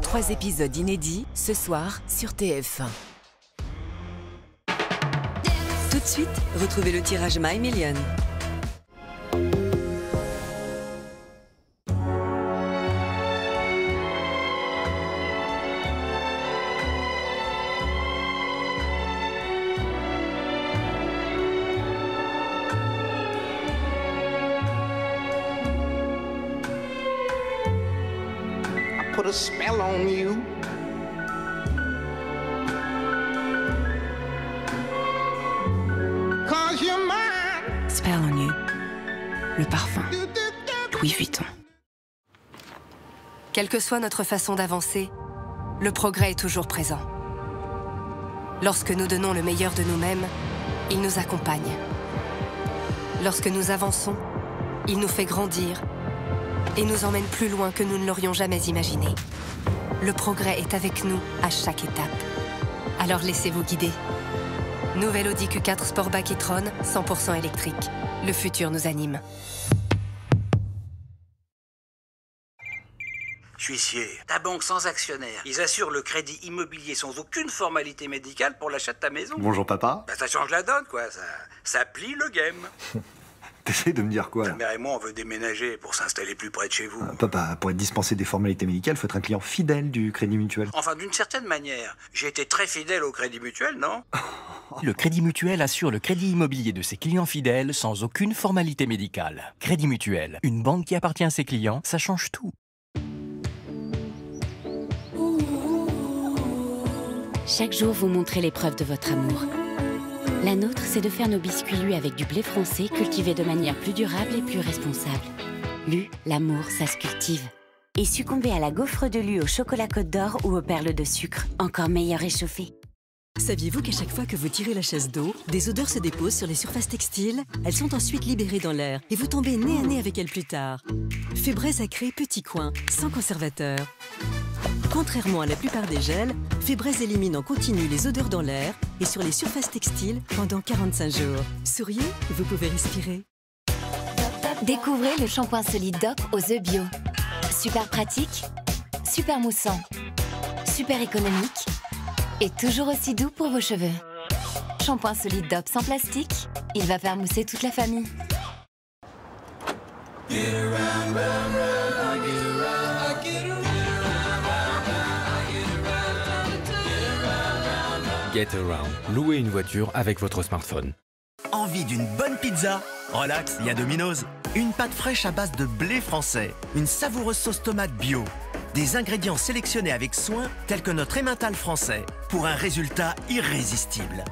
Trois épisodes inédits, ce soir sur TF1. Tout de suite, retrouvez le tirage My Million. On you. Spell on You, le parfum, Louis Vuitton. Quelle que soit notre façon d'avancer, le progrès est toujours présent. Lorsque nous donnons le meilleur de nous-mêmes, il nous accompagne. Lorsque nous avançons, il nous fait grandir et nous emmène plus loin que nous ne l'aurions jamais imaginé. Le progrès est avec nous à chaque étape. Alors laissez-vous guider. Nouvelle Audi Q4 Sportback e-tron, 100% électrique. Le futur nous anime. Huissier, ta banque sans actionnaire. Ils assurent le crédit immobilier sans aucune formalité médicale pour l'achat de ta maison. Bonjour papa. Bah, ça change la donne, quoi. Ça, ça plie le game. T'essayes de me dire quoi Ta mère et moi, on veut déménager pour s'installer plus près de chez vous. Papa, pour être dispensé des formalités médicales, faut être un client fidèle du Crédit Mutuel. Enfin, d'une certaine manière, j'ai été très fidèle au Crédit Mutuel, non Le Crédit Mutuel assure le crédit immobilier de ses clients fidèles sans aucune formalité médicale. Crédit Mutuel, une banque qui appartient à ses clients, ça change tout. Chaque jour, vous montrez l'épreuve de votre amour. La nôtre, c'est de faire nos biscuits Lu avec du blé français cultivé de manière plus durable et plus responsable. Lu, l'amour, ça se cultive. Et succomber à la gaufre de Lu au chocolat Côte d'Or ou aux perles de sucre, encore meilleur réchauffé. Saviez-vous qu'à chaque fois que vous tirez la chaise d'eau, des odeurs se déposent sur les surfaces textiles? Elles sont ensuite libérées dans l'air et vous tombez nez à nez avec elles plus tard. Febreze a créé Petit Coin, sans conservateur. Contrairement à la plupart des gels, Febreze élimine en continu les odeurs dans l'air et sur les surfaces textiles pendant 45 jours. Souriez, vous pouvez respirer. Découvrez le shampoing solide DOP aux œufs bio. Super pratique, super moussant, super économique et toujours aussi doux pour vos cheveux. Shampoing solide DOP sans plastique, il va faire mousser toute la famille. Get Around. Louez une voiture avec votre smartphone. Envie d'une bonne pizza? Relax, il y a Domino's. Une pâte fraîche à base de blé français, une savoureuse sauce tomate bio, des ingrédients sélectionnés avec soin tels que notre emmental français pour un résultat irrésistible.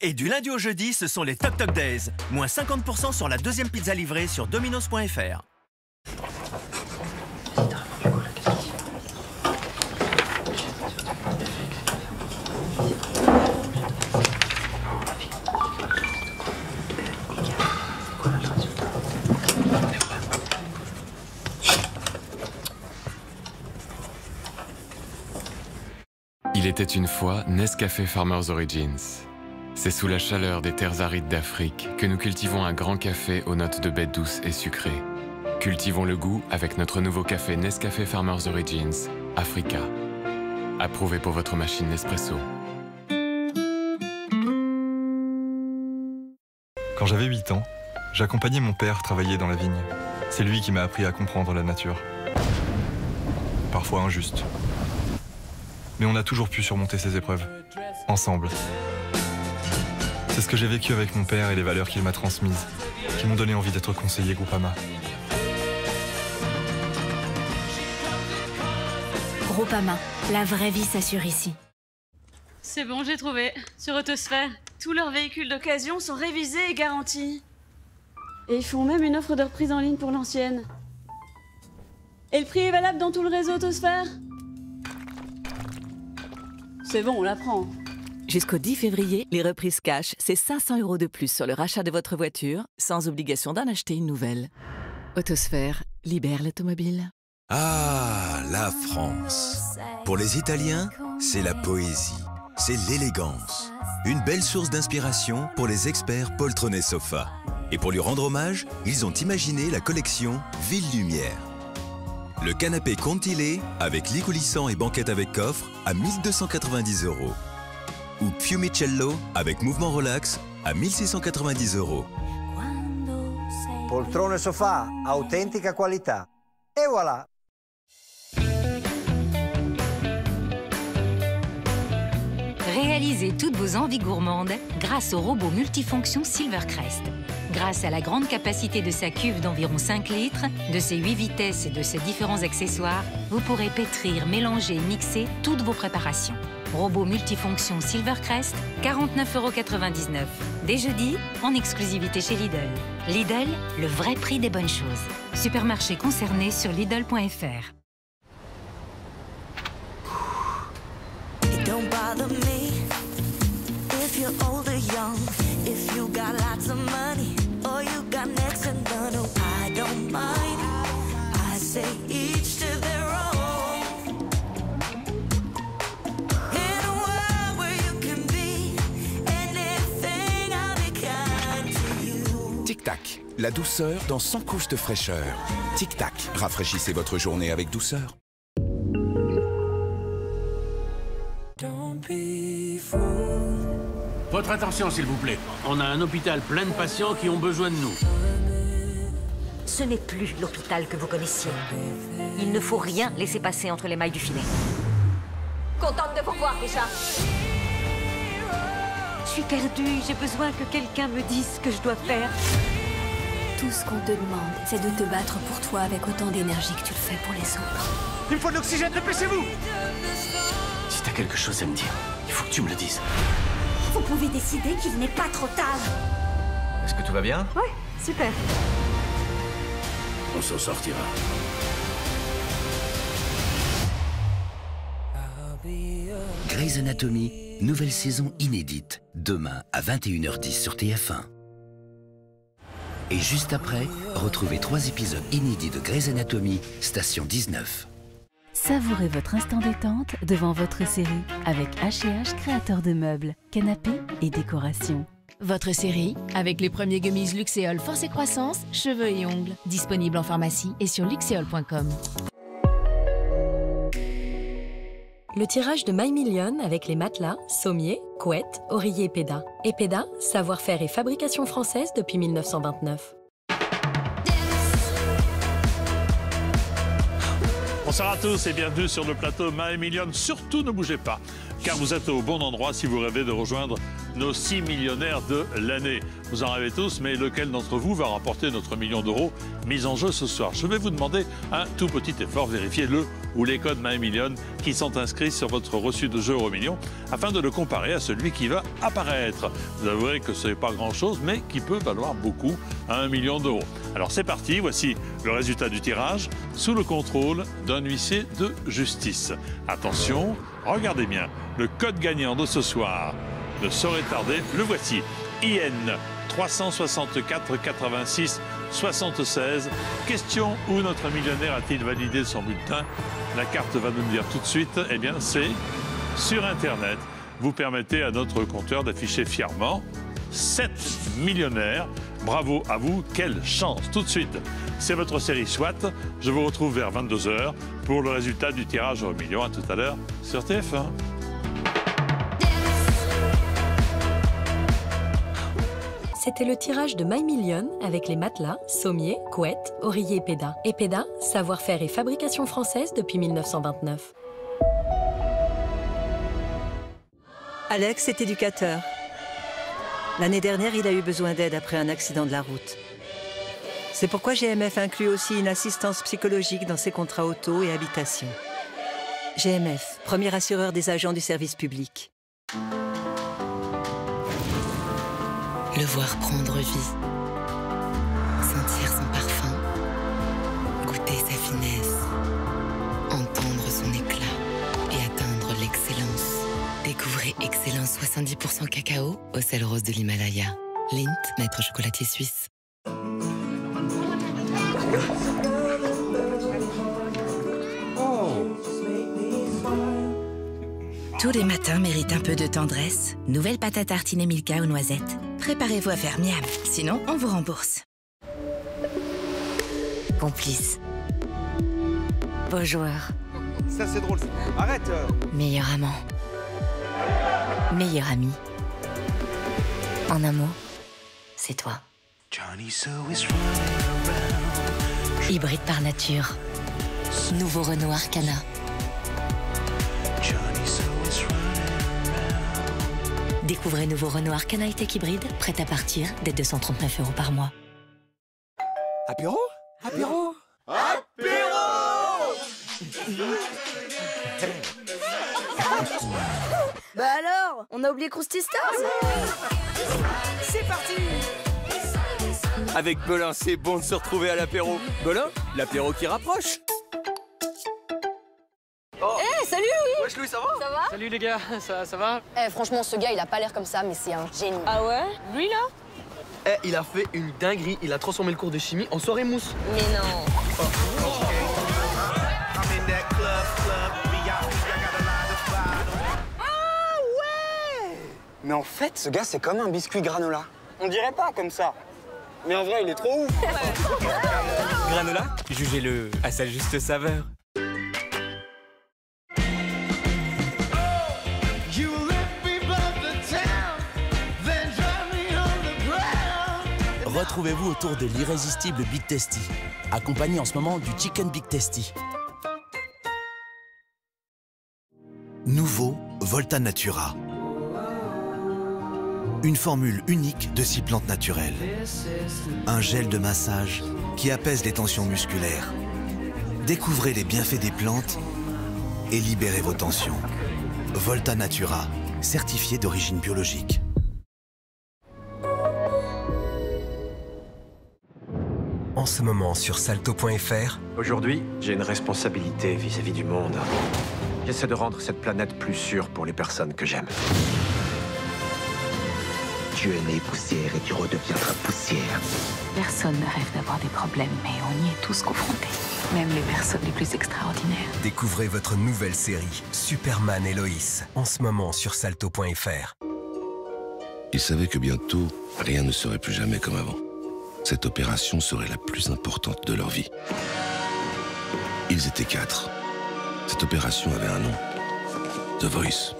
Et du lundi au jeudi, ce sont les Toc Toc Days. Moins 50% sur la deuxième pizza livrée sur dominos.fr. était une fois Nescafé Farmers Origins. C'est sous la chaleur des terres arides d'Afrique que nous cultivons un grand café aux notes de baies douces et sucrées. Cultivons le goût avec notre nouveau café Nescafé Farmers Origins, Africa. Approuvé pour votre machine Nespresso. Quand j'avais 8 ans, j'accompagnais mon père travailler dans la vigne. C'est lui qui m'a appris à comprendre la nature. Parfois injuste. Mais on a toujours pu surmonter ces épreuves. Ensemble. C'est ce que j'ai vécu avec mon père et les valeurs qu'il m'a transmises, qui m'ont donné envie d'être conseiller Groupama. Groupama, la vraie vie s'assure ici. C'est bon, j'ai trouvé. Sur Autosphère, tous leurs véhicules d'occasion sont révisés et garantis. Et ils font même une offre de reprise en ligne pour l'ancienne. Et le prix est valable dans tout le réseau Autosphère C'est bon, on la prend. Jusqu'au 10 février, les reprises cash, c'est 500 euros de plus sur le rachat de votre voiture, sans obligation d'en acheter une nouvelle. Autosphère, libère l'automobile. Ah, la France. Pour les Italiens, c'est la poésie, c'est l'élégance. Une belle source d'inspiration pour les experts poltronés sofa. Et pour lui rendre hommage, ils ont imaginé la collection Ville Lumière. Le canapé Contilé avec lit coulissant et banquette avec coffre à 1290 euros. Ou Fiumicello avec mouvement relax à 1690 euros. Poltrone sofà, autentica qualità. E voilà Réalisez toutes vos envies gourmandes grâce au robot multifonction Silvercrest. Grâce à la grande capacité de sa cuve d'environ 5 litres, de ses 8 vitesses et de ses différents accessoires, vous pourrez pétrir, mélanger mixer toutes vos préparations. Robot multifonction Silvercrest, 49,99€. Dès jeudi, en exclusivité chez Lidl. Lidl, le vrai prix des bonnes choses. Supermarché concerné sur Lidl.fr. la douceur dans 100 couches de fraîcheur. Tic Tac, rafraîchissez votre journée avec douceur. Don't be fooled. Votre attention, s'il vous plaît. On a un hôpital plein de patients qui ont besoin de nous. Ce n'est plus l'hôpital que vous connaissiez. Il ne faut rien laisser passer entre les mailles du filet. Contente de vous voir déjà. Je suis perdue, j'ai besoin que quelqu'un me dise ce que je dois faire. Tout ce qu'on te demande, c'est de te battre pour toi avec autant d'énergie que tu le fais pour les autres. Il faut de l'oxygène, dépêchez-vous Si t'as quelque chose à me dire, il faut que tu me le dises. Vous pouvez décider qu'il n'est pas trop tard. Est-ce que tout va bien? Ouais, super. On s'en sortira. Grey's Anatomy, nouvelle saison inédite, demain à 21h10 sur TF1. Et juste après, retrouvez trois épisodes inédits de Grey's Anatomy, station 19. Savourez votre instant détente devant votre série avec H&H créateur de meubles, canapés et décorations. Votre série, avec les premiers gummies Luxéol Force et Croissance, cheveux et ongles. Disponible en pharmacie et sur luxéol.com. Le tirage de My Million avec les matelas, sommiers, couettes, oreillers et pédas. Epeda, savoir-faire et fabrication française depuis 1929. Bonsoir à tous et bienvenue sur le plateau My. Surtout ne bougez pas, car vous êtes au bon endroit si vous rêvez de rejoindre nos 6 millionnaires de l'année. Vous en rêvez tous, mais lequel d'entre vous va remporter notre million d'euros mis en jeu ce soir? Je vais vous demander un tout petit effort, vérifiez-le ou les codes My Million qui sont inscrits sur votre reçu de jeu euro million afin de le comparer à celui qui va apparaître. Vous avouerez que ce n'est pas grand-chose, mais qui peut valoir beaucoup à un million d'euros. Alors c'est parti, voici le résultat du tirage sous le contrôle d'un huissier de justice. Attention, regardez bien, le code gagnant de ce soir ne saurait tarder, le voici. IN 364 86 76. Question où notre millionnaire a-t-il validé son bulletin? La carte va nous le dire tout de suite. Eh bien, c'est sur Internet. Vous permettez à notre compteur d'afficher fièrement 7 millionnaires. Bravo à vous, quelle chance Tout de suite, c'est votre série SWAT. Je vous retrouve vers 22h pour le résultat du tirage au million. À tout à l'heure sur TF1. C'était le tirage de My Million avec les matelas, sommiers, couettes, oreillers et pédas. Epeda, savoir-faire et fabrication française depuis 1929. Alex est éducateur. L'année dernière, il a eu besoin d'aide après un accident de la route. C'est pourquoi GMF inclut aussi une assistance psychologique dans ses contrats auto et habitation. GMF, premier assureur des agents du service public. Le voir prendre vie, sentir son parfum, goûter sa finesse, entendre son éclat et atteindre l'excellence. Découvrez Excellence 70% cacao au sel rose de l'Himalaya. Lint, maître chocolatier suisse. Tous les matins méritent un peu de tendresse. Nouvelle pâte à tartiner Milka aux noisettes. Préparez-vous à faire miam, sinon on vous rembourse. Complice. beau joueur. Ça, c'est drôle. Arrête euh. Meilleur amant. Meilleur ami. En un mot, c'est toi. Hybride par nature. Nouveau Renault Arcana. Découvrez nouveau Renault Arcana E-Tech hybride, prêt à partir dès 239 euros par mois. Apéro? Apéro Bah alors, on a oublié Krusty Stars C'est parti Avec Belin, c'est bon de se retrouver à l'apéro. Belin, l'apéro qui rapproche. Louis, ça va? Ça va? Salut les gars, ça, ça va? Eh, franchement, ce gars, il a pas l'air comme ça, mais c'est un génie. Ah ouais? Lui, là? Eh, il a fait une dinguerie. Il a transformé le cours de chimie en soirée mousse. Mais non Mais en fait, ce gars, c'est comme un biscuit granola. On dirait pas comme ça. Mais en vrai, il est trop ouf. Granola, jugez-le à sa juste saveur. Retrouvez-vous autour de l'irrésistible Big Tasty, accompagné en ce moment du Chicken Big Tasty. Nouveau Volta Natura. Une formule unique de six plantes naturelles. Un gel de massage qui apaise les tensions musculaires. Découvrez les bienfaits des plantes et libérez vos tensions. Volta Natura, certifié d'origine biologique. En ce moment sur salto.fr, Aujourd'hui, j'ai une responsabilité vis-à-vis du monde. J'essaie de rendre cette planète plus sûre pour les personnes que j'aime. Tu es né poussière et tu redeviendras poussière. Personne ne rêve d'avoir des problèmes, mais on y est tous confrontés. Même les personnes les plus extraordinaires. découvrez votre nouvelle série Superman et Loïs en ce moment sur salto.fr. Ils savaient que bientôt, rien ne serait plus jamais comme avant. Cette opération serait la plus importante de leur vie. Ils étaient quatre. Cette opération avait un nom. The Voice.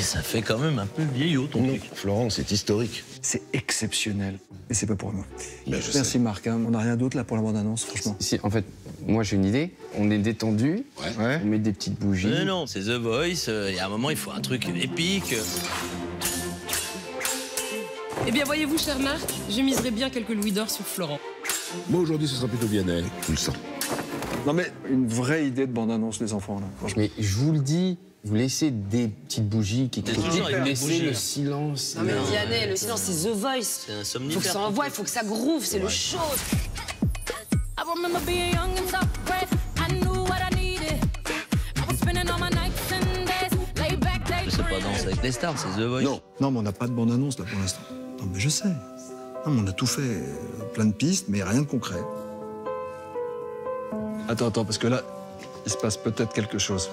ça fait quand même un peu vieillot ton truc. Florent, c'est historique. C'est exceptionnel. Et c'est pas pour nous. Mais je Merci Marc, hein. on n'a rien d'autre là pour la bande-annonce, franchement. Si, en fait, moi j'ai une idée. On est détendu, on met des petites bougies. Mais non, c'est The Voice. euh, Il y a un moment, il faut un truc épique. Eh bien, voyez-vous, cher Marc, je miserais bien quelques louis d'or sur Florent. Moi, aujourd'hui, ce sera plutôt bien elle. Tu le sens. Non mais une vraie idée de bande-annonce, les enfants, là. franchement. Mais je vous le dis, vous laissez des petites bougies qui avec vous laissez bougies, le hein. silence. Non mais Vianney, le silence, c'est The Voice. C'est un Faut que somnifère. ça envoie, il faut que ça groove, c'est le show. I remember being young and desperate. I knew what I needed. I was spending all my nights and days, lay back, Je sais pas danser avec les stars, c'est The Voice. Non, non, mais on n'a pas de bande-annonce là pour l'instant. Mais je sais. Non, on a tout fait, plein de pistes, mais rien de concret. Attends, attends, parce que là, il se passe peut-être quelque chose.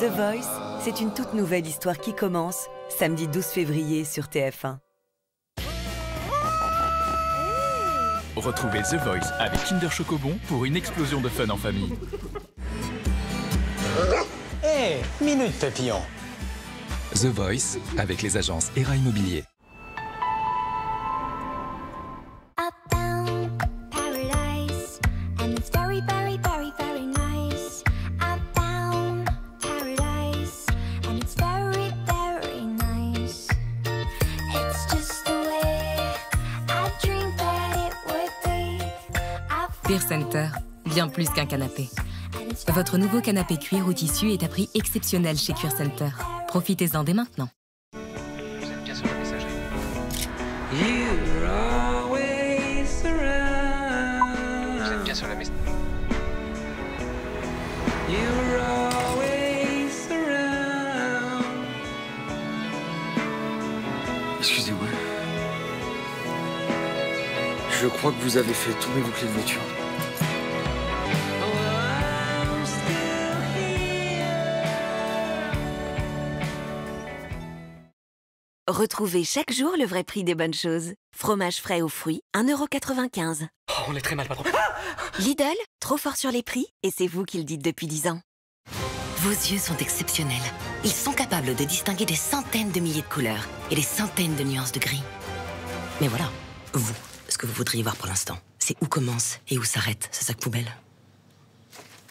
The Voice, c'est une toute nouvelle histoire qui commence samedi 12 février sur TF1. Retrouvez The Voice avec Kinder Chocobon pour une explosion de fun en famille. Hé, minute papillon. The Voice avec les agences ERA Immobilier. Peer Center, bien plus qu'un canapé. Votre nouveau canapé cuir ou tissu est à prix exceptionnel chez Cuir Center. Profitez-en dès maintenant. Vous êtes bien sur la messagerie. Je crois que vous avez fait tous mes boucliers de voiture. Retrouvez chaque jour le vrai prix des bonnes choses. Fromage frais aux fruits, 1,95€. Oh, on est très mal, patron. Ah Lidl, trop fort sur les prix, et c'est vous qui le dites depuis 10 ans. Vos yeux sont exceptionnels. Ils sont capables de distinguer des centaines de milliers de couleurs et des centaines de nuances de gris. Mais voilà, vous ce que vous voudriez voir pour l'instant, c'est où commence et où s'arrête ce sac poubelle.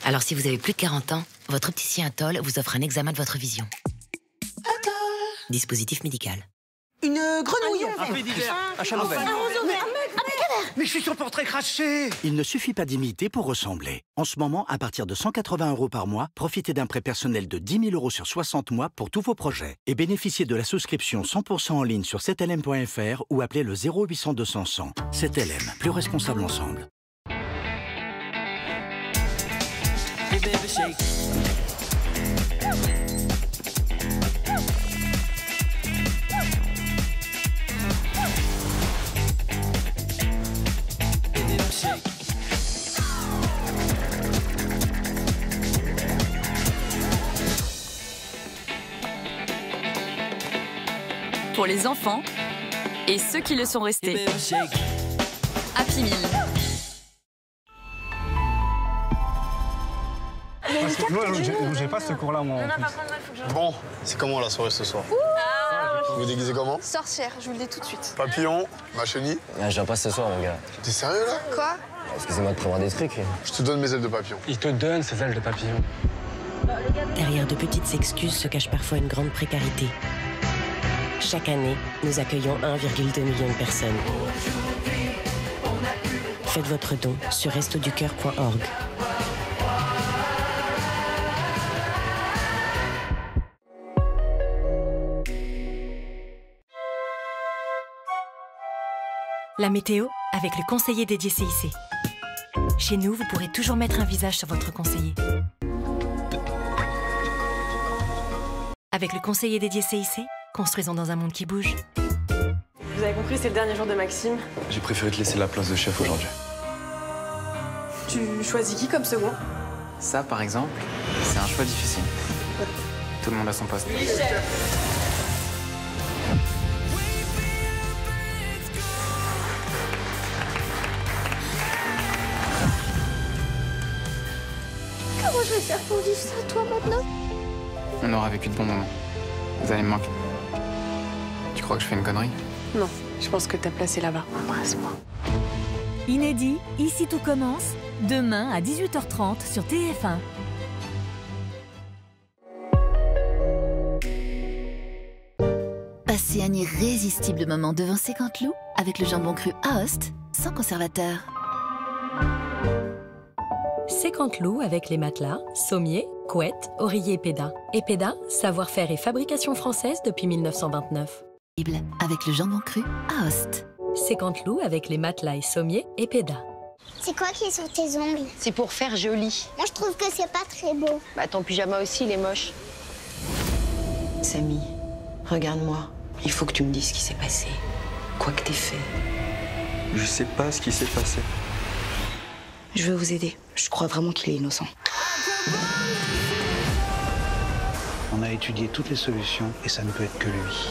Alors si vous avez plus de 40 ans, votre opticien Atoll vous offre un examen de votre vision. Dispositif médical. Une grenouille Un Un Mais je suis sur portrait craché Il ne suffit pas d'imiter pour ressembler. En ce moment, à partir de 180 euros par mois, profitez d'un prêt personnel de 10 000 euros sur 60 mois pour tous vos projets. Et bénéficiez de la souscription 100% en ligne sur 7lm.fr ou appelez le 0800 200 100. 7lm, plus responsable ensemble. Pour les enfants et ceux qui le sont restés. Happy Meal. J'ai pas ce cours-là, moi. Bon, c'est comment la soirée ce soir Vous vous déguisez comment Sorcière, je vous le dis tout de suite. Papillon, ma chenille Ah, je viens pas ce soir, mon gars. T'es sérieux là Quoi Excusez-moi de prévoir des trucs. Je te donne mes ailes de papillon. Il te donne ses ailes de papillon. Derrière de petites excuses se cache parfois une grande précarité. Chaque année, nous accueillons 1,2 million de personnes. Faites votre don sur restoducœur.org. La météo avec le conseiller dédié CIC. Chez nous, vous pourrez toujours mettre un visage sur votre conseiller. Avec le conseiller dédié CIC, construisons dans un monde qui bouge. Vous avez compris, c'est le dernier jour de Maxime. J'ai préféré te laisser la place de chef aujourd'hui. Tu choisis qui comme second? Ça, par exemple, c'est un choix difficile. Tout le monde a son poste. Comment je vais faire pour vivre ça, toi, maintenant On aura vécu de bons moments. Vous allez me manquer. Tu crois que je fais une connerie Non, je pense que ta place est là-bas. Embrasse-moi. Inédit, ici tout commence, demain à 18h30 sur TF1. Passez un irrésistible moment devant 50 loups avec le jambon cru Aoste, sans conservateur. 50 loups avec les matelas, sommiers, couettes, oreillers et pédas. Et pédas, savoir-faire et fabrication française depuis 1929. Avec le jambon cru Aoste. 50 loups avec les matelas et sommiers et pédas. C'est quoi qui est sur tes ongles? C'est pour faire joli. Moi, je trouve que c'est pas très beau. Bah, ton pyjama aussi, il est moche. Samy, regarde-moi. Il faut que tu me dises ce qui s'est passé. Quoi que t'aies fait. Je sais pas ce qui s'est passé. Je veux vous aider. Je crois vraiment qu'il est innocent. On a étudié toutes les solutions et ça ne peut être que lui.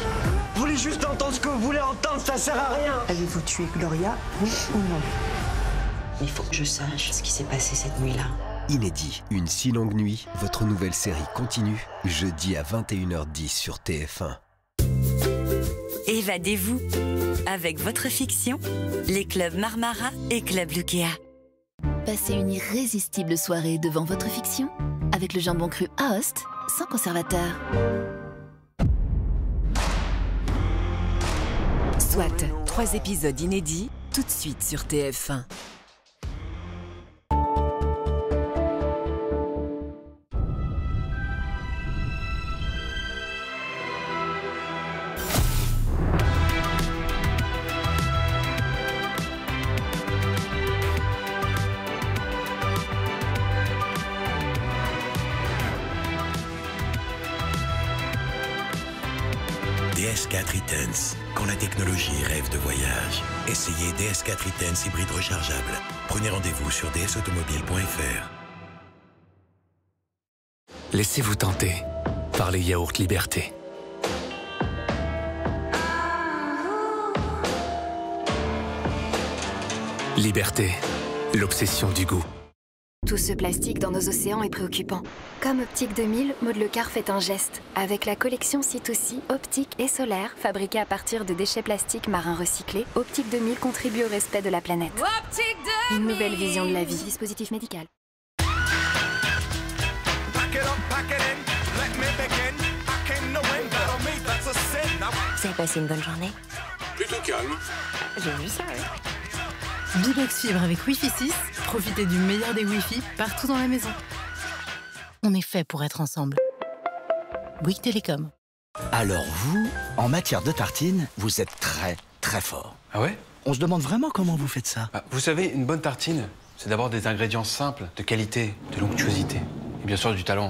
Vous voulez juste entendre ce que vous voulez entendre, ça sert à rien Avez-vous tué Gloria, oui ou non Il faut que je sache ce qui s'est passé cette nuit-là. Inédit, une si longue nuit, votre nouvelle série continue, jeudi à 21h10 sur TF1. Évadez-vous avec votre fiction, les clubs Marmara et Club Lukea. Passez une irrésistible soirée devant votre fiction avec le jambon cru Aoste, sans conservateur. Soit trois épisodes inédits tout de suite sur TF1. DS4 Itens. Quand la technologie rêve de voyage, essayez DS4 Itens hybride rechargeable. Prenez rendez-vous sur dsautomobile.fr. Laissez-vous tenter par les yaourts Liberté. Liberté, l'obsession du goût. Tout ce plastique dans nos océans est préoccupant. Comme Optique 2000, Maud Lecar fait un geste. Avec la collection C2C, optique et solaire, fabriquée à partir de déchets plastiques marins recyclés, Optique 2000 contribue au respect de la planète. Une nouvelle vision de la vie. Dispositif médical. Vous avez passé une bonne journée? Plutôt calme. J'ai vu ça, oui. Bibex Fibre avec Wi-Fi 6, profitez du meilleur des Wi-Fi partout dans la maison. On est fait pour être ensemble. Bouygues Télécom. Alors vous, en matière de tartines, vous êtes très très fort. Ah ouais? On se demande vraiment comment vous faites ça. Bah, Vous savez, une bonne tartine, c'est d'abord des ingrédients simples, de qualité, de l'onctuosité. Et bien sûr du talent.